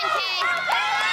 K.